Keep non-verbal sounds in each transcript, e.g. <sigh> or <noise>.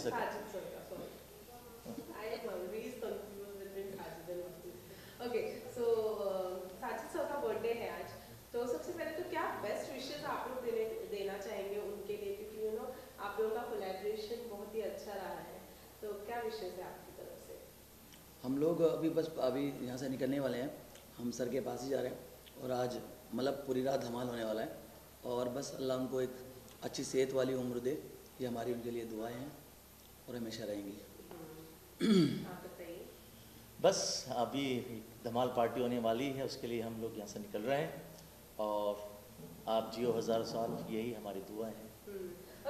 Sajid sorry. I am always confused between Sajid and Vasu. Okay, so uh, Sajid sir का birthday है आज. तो सबसे पहले तो क्या बेस्ट विशेस आप लोग देने देना चाहेंगे उनके लिए? क्योंकि यू नो आप लोगों का कोलैबोरेशन बहुत ही अच्छा रहा है. तो क्या विशेस है आपकी तरफ़ से? हम लोग अभी बस अभी यहाँ से निकलने वाले हैं. हम सर के पास ही जा रहे हैं. और आज मतलब पूरी रात धमाल होने वाला है. और बस अल्लाह उनको एक अच्छी सेहत वाली उम्र दे. ये हमारी उनके लिए दुआएँ हैं. और हमेशा रहेंगी। <clears throat> बस अभी एक धमाल पार्टी होने वाली है उसके लिए हम लोग यहाँ से निकल रहे हैं। और आप जियो हज़ार साल यही हमारी दुआ है।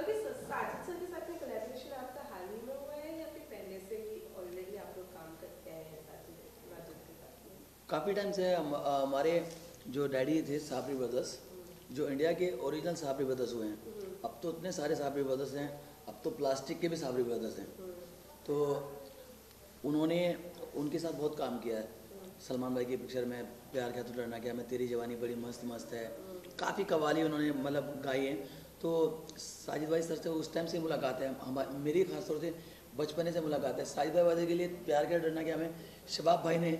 ओके सर साजिद सर के साथ में कोलैबोरेशन आपका हाल ही में हुआ है या फिर पहले से ही ऑलरेडी आप लोग काम करते आए हैं साजिद राजद के साथ में? काफ़ी टाइम से हम, हमारे जो डैडी थे साबरी ब्रदर्स जो इंडिया के ओरिजिनल साबरी ब्रदर्स हुए हैं। अब तो इतने सारे साबरी ब्रदर्स हैं अब तो प्लास्टिक के भी साबरी ब्रदर्स हैं। तो उन्होंने उनके साथ बहुत काम किया है। सलमान भाई की पिक्चर में प्यार क्या तो डरना क्या मैं तेरी जवानी बड़ी मस्त मस्त है। काफ़ी कवाली उन्होंने मतलब गाई है। तो साजिद भाई सर से उस टाइम से मुलाकात है। हम मेरी खास तौर से बचपने से मुलाकात है। साजिद भाई वादे के लिए प्यार क्या डरना क्या हमें शबाब भाई ने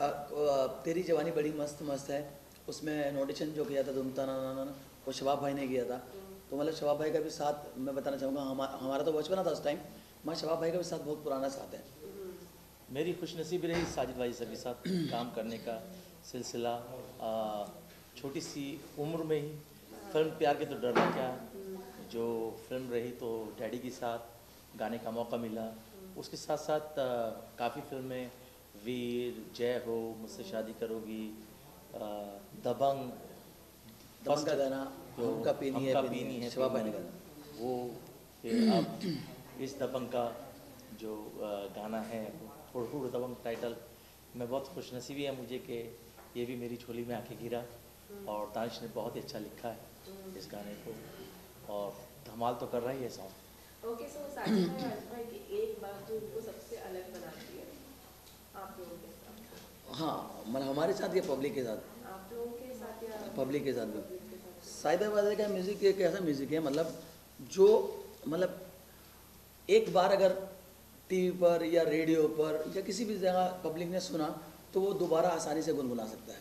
अ, अ, तेरी जवानी बड़ी मस्त मस्त है। उसमें नोटिशन जो किया था तुम तना वो शबाब भाई ने किया था। तो मतलब शबाब भाई का भी साथ मैं बताना चाहूँगा हमारा हमारा तो बचपना था उस टाइम मैं शबाब भाई का भी साथ बहुत पुराना साथ है। मेरी खुशनसीबी रही साजिद भाई सर के साथ काम करने का सिलसिला। छोटी सी उम्र में ही फ़िल्म प्यार के तो डरना क्या जो फ़िल्म रही तो डैडी के साथ गाने का मौका मिला। उसके साथ साथ काफ़ी फ़िल्में वीर जय हो मुझसे शादी करोगी दबंग दबंग का गाना जो हमका पीनी है पीनी है ने पीनी। गाना वो फिर अब इस दबंग का जो गाना है हुड़ हुड़ दबंग टाइटल मैं बहुत खुशनसीबी है मुझे कि ये भी मेरी छोली में आके गिरा और दानिश ने बहुत ही अच्छा लिखा है इस गाने को और धमाल तो कर रहा ही है सॉन्ग ओके सो भाई एक बात जो उनको सबसे अलग बनाती है आप लोगों के साथ। हाँ मतलब हमारे साथ या पब्लिक के साथ? आप लोगों के साथ या पब्लिक के साथ भी। पब्लिक के साथ? साहिबा वादे का म्यूज़िक एक ऐसा म्यूज़िक है मतलब जो मतलब एक बार अगर टीवी पर या रेडियो पर या किसी भी जगह पब्लिक ने सुना तो वो दोबारा आसानी से गुनगुना सकता है।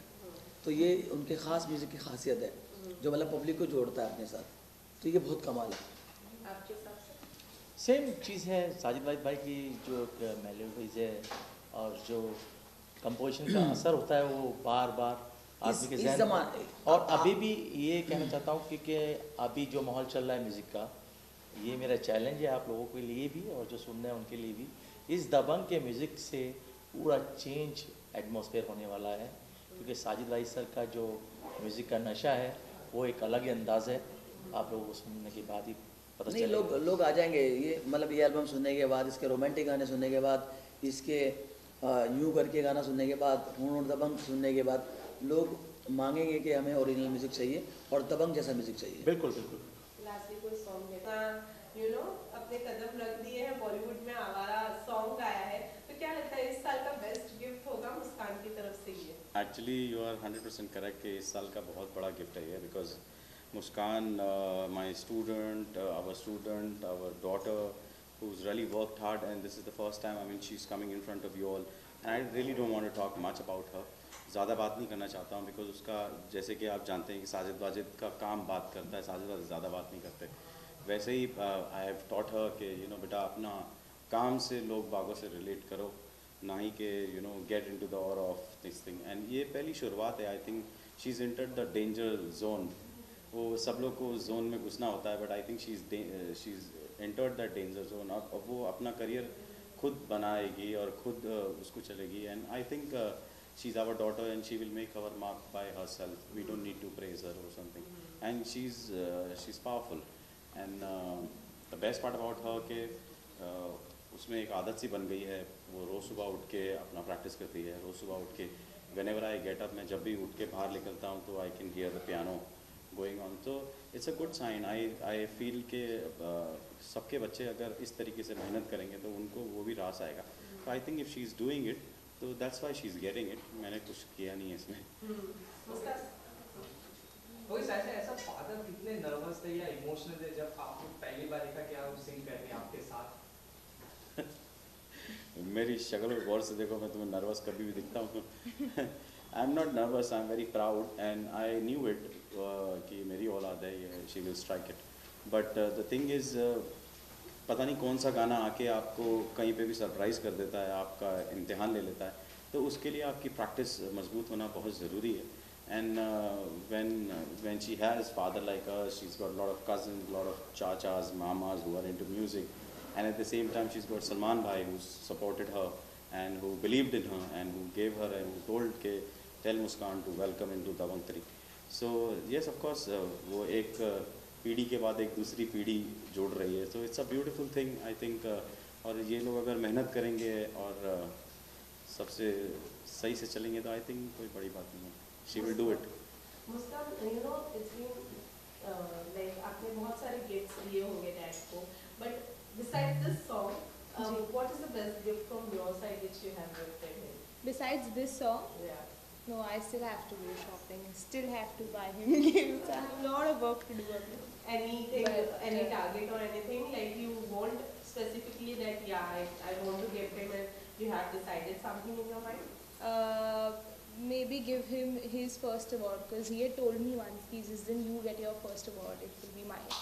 तो ये उनके ख़ास म्यूज़िक की खासियत है जो मतलब पब्लिक को जोड़ता है अपने साथ। तो ये बहुत कमाल है। आपके हिसाब से? सेम चीज़ है साजिद भाई भाई की जो मेलोडीज है और जो कंपोजिशन का <clears throat> असर होता है वो बार बार आदमी के जहन जमाने और अभी भी ये कहना चाहता हूँ क्योंकि अभी जो माहौल चल रहा है म्यूज़िक का ये मेरा चैलेंज है आप लोगों के लिए भी और जो सुन रहे हैं उनके लिए भी। इस दबंग के म्यूज़िक से पूरा चेंज एटमोसफेयर होने वाला है क्योंकि साजिद भाई सर का जो म्यूज़िक का नशा है वो एक अलग ही अंदाज़ है। आप लोगों को सुनने के बाद ही पता नहीं लोग लोग आ जाएँगे। ये मतलब ये एल्बम सुनने के बाद इसके रोमांटिक गाने सुनने के बाद इसके यूँ करके गाना सुनने के बाद हूण दबंग सुनने के बाद लोग मांगेंगे कि हमें ओरिजिनल म्यूज़िक चाहिए और दबंग जैसा म्यूज़िक चाहिए। बिल्कुल बिल्कुल। लास्टली कोई सॉन्ग है यू नो अपने कदम रख दिए हैं बॉलीवुड में आवारा सॉन्ग गाया है। तो क्या लगता है इस साल का बेस्ट गिफ्ट होगा मुस्कान की तरफ़ से ये? Actually you are hundred percent correct कि इस साल का बहुत बड़ा गिफ्ट है ये because Muskaan my student our student our daughter who's really worked hard and this is the first time I mean she's coming in front of you all and I really don't want to talk much about her. ज़्यादा बात नहीं करना चाहता हूँ because उसका जैसे कि आप जानते हैं कि साजिद वाजिद का काम बात करता है, साजिद वाजिद ज़्यादा बात नहीं करते। वैसे ही आई हैव टॉट हर कि यू नो बेटा अपना काम से लोग बागों से रिलेट करो, ना ही कि you know get into the और ऑफ़ दिस थिंग एंड ये पहली शुरुआत है I think she is enter the danger zone वो सब लोग को उस जोन में घुसना होता है but I think she is she is entered the danger zone अब वो अपना करियर खुद बनाएगी और खुद उसको चलेगी। And I think she's our daughter and she will make our mark by herself we don't need to praise her or something and she's uh, she's powerful and uh, the best part about her के uh, उसमें एक आदत सी बन गई है वो रोज़ सुबह उठ के अपना प्रैक्टिस करती है रोज़ सुबह उठ के whenever I get up मैं जब भी उठ के बाहर निकलता हूँ तो I can hear the piano going on so it's a good sign I I feel कि uh, सबके बच्चे अगर इस तरीके से मेहनत करेंगे तो उनको वो भी रास आएगा so I think if she's doing it तो that's why she is getting it मैंने कुछ किया नहीं है इसमें। मुस्कान वही ऐसा ऐसा फादर कितने नर्वस थे या इमोशनल थे जब आपको पहली बार देखा कि आप सिंग कर रहे आपके साथ? <laughs> मेरी शक्ल और गौर से देखो मैं तुम्हें नर्वस कभी भी दिखता हूँ। I am not nervous I am very proud and I knew it कि मेरी औलाद है ये she will strike it but the thing is पता नहीं कौन सा गाना आके आपको कहीं पे भी सरप्राइज़ कर देता है, आपका इम्तहान ले लेता है। तो उसके लिए आपकी प्रैक्टिस मज़बूत होना बहुत ज़रूरी है। And when when she has father like us she is got lot of cousin lot of चाचाज mama's who into music and at the same time she is got Salman भाई who supported her and who believed in her and who gave her and told के tell Muskaan to welcome into Dabangg so yes of course वो एक uh, पीढ़ी के बाद एक दूसरी पीढ़ी जोड़ रही है। So it's a beautiful thing I think uh, और ये लोग अगर मेहनत करेंगे और uh, सबसे सही से चलेंगे तो आई थिंक कोई बड़ी बात नहीं है। She will do it Muskaan you know it's been like आपने बहुत सारे गिफ्ट्स दिए होंगे डैड को but besides this song what is the best gift from your side which you have gifted him Besides this song, या no, I still have to go shopping. Still have to buy him <laughs> gifts. I have a lot of work to do. Anything But, any uh, target or anything like you want specifically that yeah I, I want to gift him and you have decided something in your mind Uh, maybe give him his first award because he had told me once, he says, then you get your first award, it will be mine.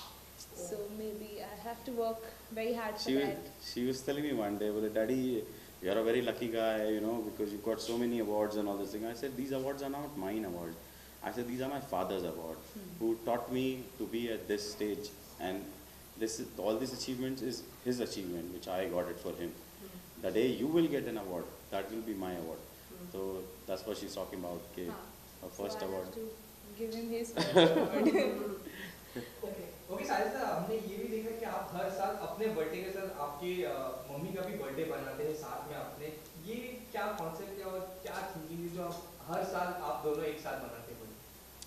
So maybe I have to work very hard for she was that. she was telling me one day well daddy you're a very lucky guy you know because you've got so many awards and all this thing. I said these awards are not mine award. I said these are my father's award hmm. who taught me to be at this stage. And this is, all these achievements is his achievement which i got it for him. Hmm. The day you will get an award that will be my award. Hmm. So that's what she's talking about okay, Huh. her So first I award. give him his <laughs> first award. <laughs>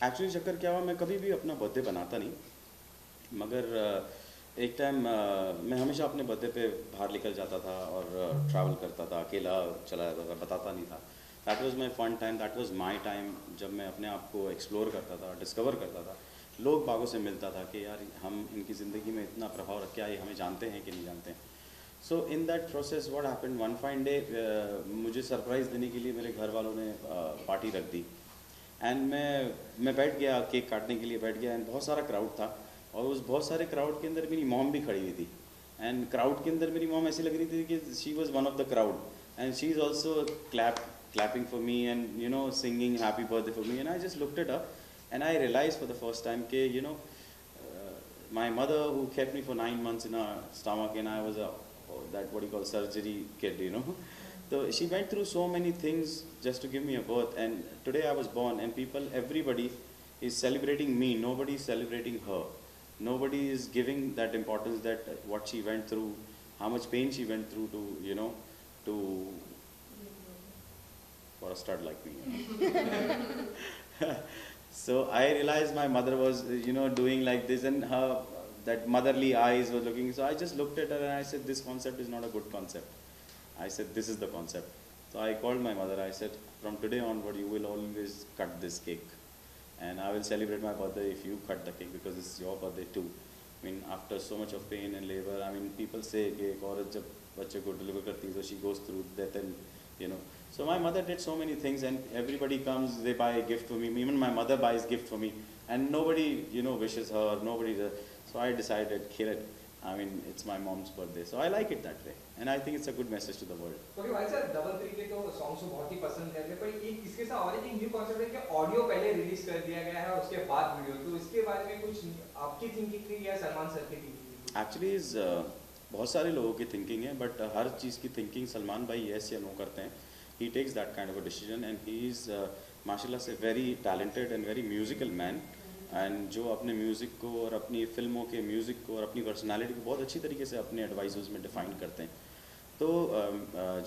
Actually चक्कर क्या हुआ, मैं कभी भी अपना birthday बनाता नहीं। मगर एक टाइम मैं हमेशा अपने बर्थडे पे बाहर निकल जाता था और ट्रैवल करता था, अकेला चला जाता था, बताता नहीं था। That was my fun time that was my time जब मैं अपने आप को एक्सप्लोर करता था डिस्कवर करता था। लोग बागों से मिलता था कि यार हम इनकी ज़िंदगी में इतना प्रभाव रख रखे आए हमें जानते हैं कि नहीं जानते? हैं so in that process what happened one fine day मुझे सरप्राइज़ देने के लिए मेरे घर वालों ने पार्टी रख दी। एंड मैं मैं बैठ गया, केक काटने के लिए बैठ गया एंड बहुत सारा क्राउड था। और उस बहुत सारे क्राउड के अंदर मेरी मॉम भी खड़ी हुई थी। एंड क्राउड के अंदर मेरी मॉम ऐसी लग रही थी कि she was one of the crowd and she is also clap clapping for me and you know singing happy birthday for me I just looked at her and I realized for the first time कि you know uh, my mother who kept me for nine months in her stomach and I was a oh, that what you call surgery kid you know. So she went through so many things just to give me a birth. And today I was born and people everybody is celebrating me. Nobody is celebrating her. Nobody is giving that importance that what she went through how much pain she went through to you know to for a stud like me. <laughs> <laughs> <laughs> so I realized my mother was, you know, doing like this, and her that motherly eyes were looking. So I just looked at her and I said, "This concept is not a good concept." I said, "This is the concept." So I called my mother. I said, "From today onward, you will always cut this cake, and I will celebrate my birthday if you cut the cake because it's your birthday too." I mean, after so much of pain and labor, I mean, people say कि एक औरत जब बच्चे को deliver करती है, so she goes through death and you know. So my mother did so many things, and everybody comes, they buy a gift for me. Even my mother buys gift for me, and nobody, you know, wishes her. Nobody. Does. So I decided, kill it. I mean, it's my mom's birthday, so I like it that way, and I think it's a good message to the world. Okay भाई sir double three के तो songs को बहुत ही पसंद करते हैं पर एक इसके साथ और एक न्यू कॉन्सेप्ट है कि ऑडियो पहले रिलीज कर दिया गया है और उसके बाद वीडियो तो इसके बारे में कुछ आपकी थिंकिंग थी या सलमान सर की थिंकिंग थी एक्चुअली इज बहुत सारे लोगों की थिंकिंग है बट हर चीज़ की थिंकिंग सलमान भाई येस या नो करते हैं ही takes that kind of a decision and he is माशाल्लाह से very talented and very musical man and जो अपने म्यूज़िक को और अपनी फ़िल्मों के म्यूज़िक को और अपनी पर्सनालिटी को बहुत अच्छी तरीके से अपने एडवाइजर्स में डिफाइन करते हैं। तो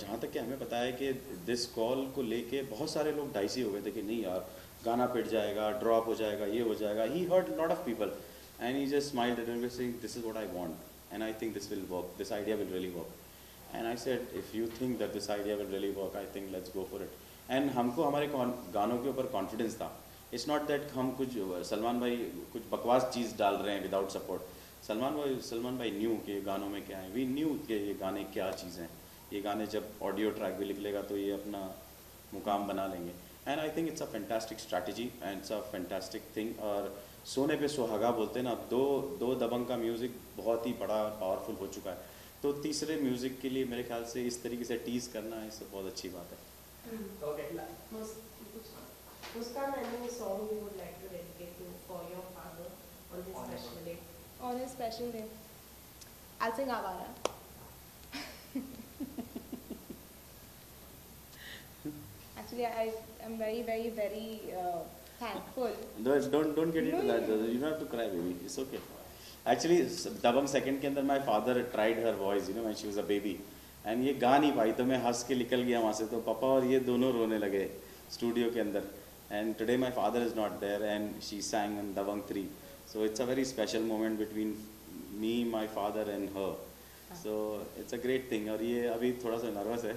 जहाँ तक कि हमें पता है कि दिस कॉल को लेके बहुत सारे लोग डाइसी हो गए थे कि नहीं यार, गाना पिट जाएगा ड्रॉप हो जाएगा, ये हो जाएगा। He hurt lot of people and he just smiled at saying this is what I want and I think this will work this idea will really work and I said if you think that this idea will really work I think let's go for it and हमको हमारे गानों के ऊपर confidence था। It's not that हम कुछ, सलमान भाई कुछ बकवास चीज़ डाल रहे हैं विदाउट सपोर्ट सलमान भाई सलमान भाई न्यू के गानों में क्या है। वी न्यू के ये गाने क्या चीज़ हैं। ये गाने जब ऑडियो ट्रैक भी निकलेगा तो ये अपना मुकाम बना लेंगे। And I think it's a fantastic strategy and it's a fantastic thing और सोने पे सुहागा बोलते हैं ना, दो दो दबंग का म्यूज़िक बहुत ही बड़ा पावरफुल हो चुका है। तो तीसरे म्यूज़िक के लिए मेरे ख्याल से इस तरीके से टीज करना इससे बहुत अच्छी बात है Okay. To for your father on this On his special day? On a special day, I'll sing Avara. Actually, I am very, very, very uh, thankful. don't don't, don't get into No, that no, no. you don't have to cry baby it's okay actually Dabangg second के अंदर my father tried her voice you know when she was a baby and ये गा नहीं पाई तो मैं हंस के निकल गया वहाँ से तो पापा और ये दोनों रोने लगे स्टूडियो के अंदर. And today my father is not there and she sang and Dabangg three so it's a very special moment between me my father and her so it's a great thing और ये अभी थोड़ा सा nervous है.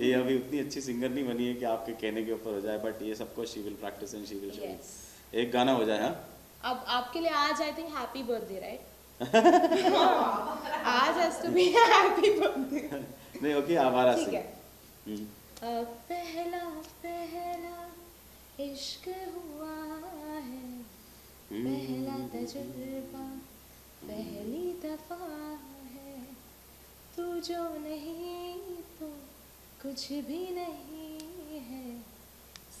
ये अभी उतनी अच्छी सिंगर नहीं बनी है कि आपके कहने के ऊपर हो जाए बट ये सबको she will practice and she will show एक गाना हो जाए हाँ? अब आपके लिए आज I think happy birthday right आज has to be happy birthday नहीं ओके आवारा ठीक है। हम्म। पहला पहला इश्क हुआ है। पहला तजुर्बा पहली दफ़ा है। तू जो नहीं तो कुछ भी नहीं है।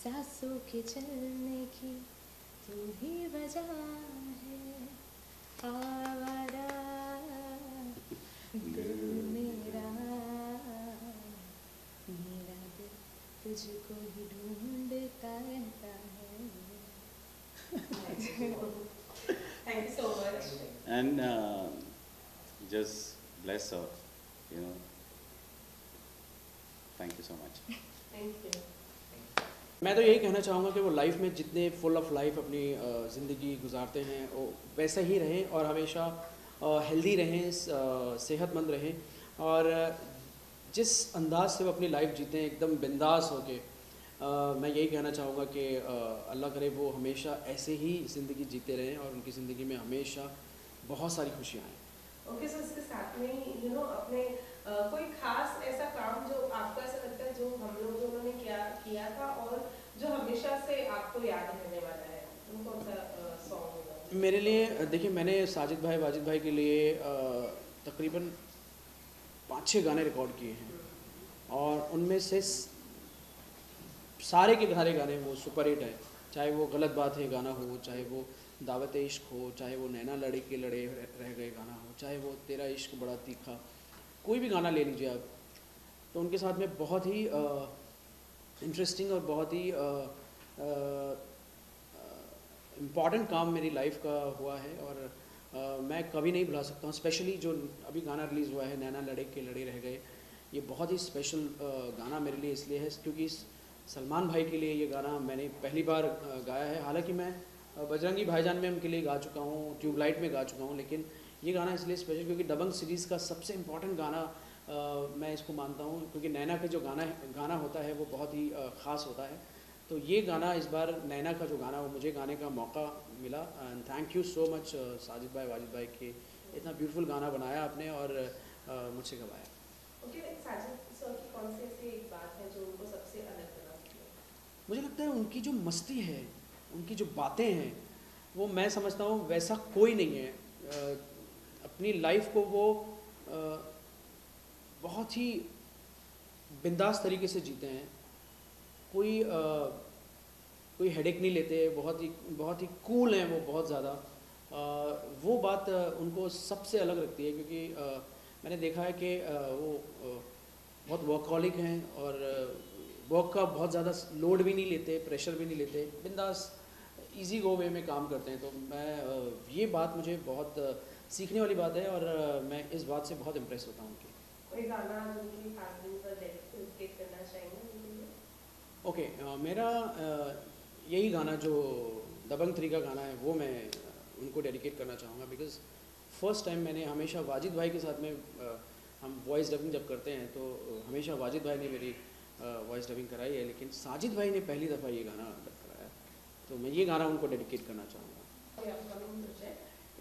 सांसों के चलने की तू ही वजह है आवारा दिल मेरा मेरा दिल तुझको ही ढूंढता रहता है Thank you so much. and uh, just bless her you know thank you so much Thank you. मैं तो यही कहना चाहूँगा कि वो लाइफ में जितने फुल ऑफ़ लाइफ अपनी ज़िंदगी गुजारते हैं, वो वैसे ही रहें और हमेशा हेल्दी रहें सेहतमंद रहें। और जिस अंदाज से वो अपनी लाइफ जीते हैं, एकदम बिंदास होके मैं यही कहना चाहूँगा कि अल्लाह करे वो हमेशा ऐसे ही ज़िंदगी जीते रहें और उनकी ज़िंदगी में हमेशा बहुत सारी खुशियाँ आएँ। ओके सो इसके साथ में ही यू नो अपने कोई खास ऐसा काम जो आपको ऐसा लगता है जो हम लोग दोनों ने किया किया था और जो हमेशा से आपको याद रहने वाला है वो कौन सा सॉन्ग होगा? मेरे लिए देखिए मैंने साजिद भाई वाजिद भाई के लिए तकरीबन पाँच छः गाने रिकॉर्ड किए हैं। और उनमें से सारे के सारे गाने वो सुपर हिट है। चाहे वो गलत बात है गाना हो चाहे वो दावत इश्क हो चाहे वो नैना लड़े के लड़े रह रह गए गाना हो चाहे वो तेरा इश्क बड़ा तीखा कोई भी गाना ले लीजिए आप तो उनके साथ में बहुत ही इंटरेस्टिंग और बहुत ही इंपॉर्टेंट काम मेरी लाइफ का हुआ है और अ, मैं कभी नहीं भुला सकता हूँ स्पेशली जो अभी गाना रिलीज़ हुआ है नैना लड़े के लड़े रह गए ये बहुत ही स्पेशल गाना मेरे लिए इसलिए है क्योंकि सलमान भाई के लिए ये गाना मैंने पहली बार गाया है। हालाँकि मैं बजरंगी भाईजान में उनके लिए गा चुका हूँ ट्यूबलाइट में गा चुका हूँ लेकिन ये गाना इसलिए स्पेशल क्योंकि दबंग सीरीज़ का सबसे इंपॉर्टेंट गाना मैं इसको मानता हूँ क्योंकि नैना का जो गाना है गाना होता है वो बहुत ही ख़ास होता है। तो ये गाना इस बार नैना का जो गाना वो मुझे गाने का मौका मिला। And thank you so much Sajid भाई वाजिद भाई के इतना ब्यूटीफुल गाना बनाया आपने और मुझसे गवाया। ओके साजिद सर की कौन सी ऐसी एक बात जो उनको सबसे अलग बनाती मुझे लगता है उनकी जो मस्ती है उनकी जो बातें हैं वो मैं समझता हूँ वैसा कोई नहीं है। अपनी लाइफ को वो बहुत ही बिंदास तरीके से जीते हैं। कोई अ, कोई हेडेक नहीं लेते बहुत ही बहुत ही कूल हैं वो बहुत ज़्यादा। वो बात उनको सबसे अलग रखती है क्योंकि अ, मैंने देखा है कि अ, वो अ, बहुत वर्कहॉलिक हैं और वर्क का बहुत ज़्यादा लोड भी नहीं लेते प्रेशर भी नहीं लेते बिंदास इजी गो वे में काम करते हैं। तो मैं ये बात मुझे बहुत सीखने वाली बात है और मैं इस बात से बहुत इम्प्रेस होता हूँ उनकी। कोई गाना जो उनकी फैमिली पर डेडिकेट करना चाहेंगे ओके मेरा अ, यही गाना जो दबंग थ्री का गाना है वो मैं अ, उनको डेडिकेट करना चाहूँगा बिकॉज़ फ़र्स्ट टाइम मैंने हमेशा वाजिद भाई के साथ में अ, हम वॉइस डबिंग जब करते हैं तो हमेशा वाजिद भाई ने मेरी वॉइस डबिंग कराई है लेकिन साजिद भाई ने पहली दफ़ा ये गाना डब कराया तो मैं ये गाना उनको डेडिकेट करना चाहूँगा।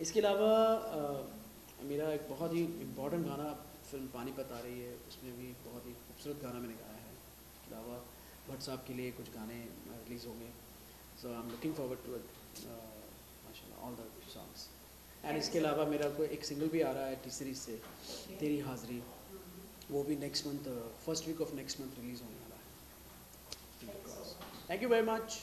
इसके अलावा मेरा एक बहुत ही इम्पोर्टेंट गाना फ़िल्म पानीपत आ रही है, उसमें भी बहुत ही खूबसूरत गाना मैंने गाया है। इसके अलावा भट्ट साहब के लिए कुछ गाने रिलीज़ होंगे। So I am looking forward to it माशाल्लाह ऑल द सॉन्ग्स एंड इसके अलावा मेरा कोई एक सिंगल भी आ रहा है टी सीरीज़ से, तेरी हाज़री। वो भी next month first week of next month release होने वाला है। Thank you very much